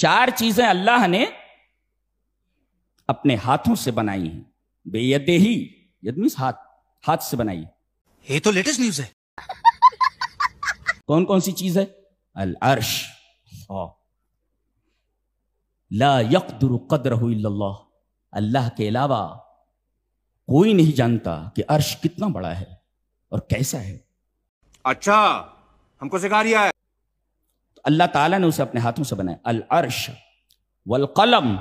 चार चीज़ें अल्लाह ने अपने हाथों से बनाई हैं। बेयदे ही यद मीन्स हाथ हाथ से बनाई। ये तो लेटेस्ट न्यूज़ है। कौन कौन सी चीज़ है? अल अर्श ला यकदुर कदर अल्लाह के अलावा कोई नहीं जानता कि अर्श कितना बड़ा है और कैसा है। अच्छा हमको सिखा रिया है। तो अल्लाह ताला ने उसे अपने हाथों से बनाया। अल अर्श वल कलम।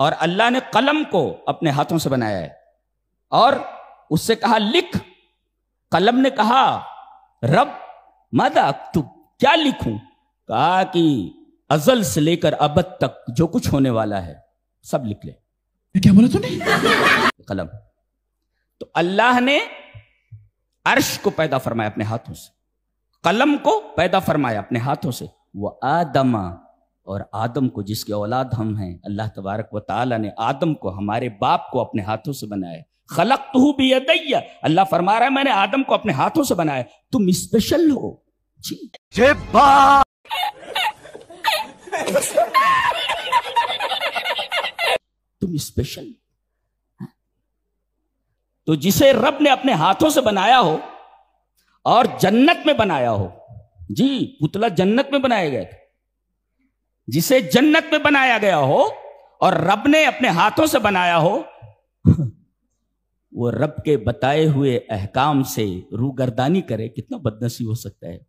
और अल्लाह ने कलम को अपने हाथों से बनाया है। और उससे कहा लिख। कलम ने कहा रब मादा तू क्या लिखूं? कहा कि अजल से लेकर अब तक जो कुछ होने वाला है सब लिख ले। क्या बोला तूने? कलम। तो अल्लाह ने अर्श को पैदा फरमाया अपने हाथों से। कलम को पैदा फरमाया अपने हाथों से। वो आदमा और आदम को जिसके औलाद हम हैं अल्लाह तबारक व ताला ने आदम को हमारे बाप को अपने हाथों से बनाया। खलक तो भी अदैया अल्लाह फरमा रहा है मैंने आदम को अपने हाथों से बनाया। तुम स्पेशल हो। जी। तुम स्पेशल तो जिसे रब ने अपने हाथों से बनाया हो और जन्नत में बनाया हो। जी, पुतला जन्नत में बनाया गया था। जिसे जन्नत में बनाया गया हो और रब ने अपने हाथों से बनाया हो, वो रब के बताए हुए अहकाम से रूगरदानी करे, कितना बदनसी हो सकता है।